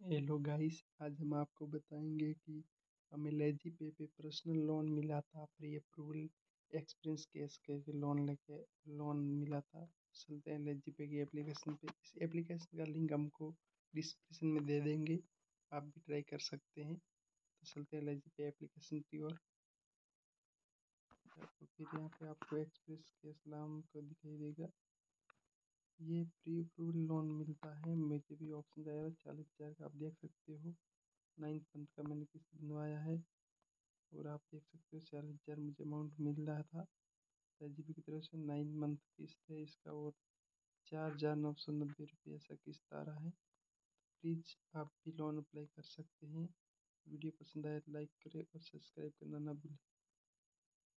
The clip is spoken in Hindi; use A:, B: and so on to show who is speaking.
A: हेलो गाइस, आज हम आपको बताएँगे कि हमें लेजी पे पे पर्सनल लोन मिला था प्री अप्रूवल एक्सपीरियंस केस के लोन लेके, लोन मिला था। चलते हैं लेजी पे की एप्लीकेशन पे। इस एप्लीकेशन का लिंक हमको डिस्क्रिप्शन में दे देंगे, आप भी ट्राई कर सकते हैं। तो चलते हैं लेजी पे एप्लीकेशन की ओर। तो फिर यहाँ पे आपको एक्सप्रेस केस नाम को दिखाई देगा। ये प्री अप्रूवल लोन मिलता है। मुझे भी ऑप्शन आएगा चालीस हज़ार का, आप देख सकते हो। नाइन्थ मंथ का मैंने किस्त बनवाया है। और आप देख सकते हो, चालीस हज़ार मुझे अमाउंट मिल रहा था। एच की तरफ़ से नाइन मंथ किस्त है इसका और चार हज़ार नौ सौ नब्बे रुपये ऐसा किस्त आ रहा है। प्लीज़ आप भी लोन अप्लाई कर सकते हैं। वीडियो पसंद आए तो लाइक करें और सब्सक्राइब करना ना भूलें।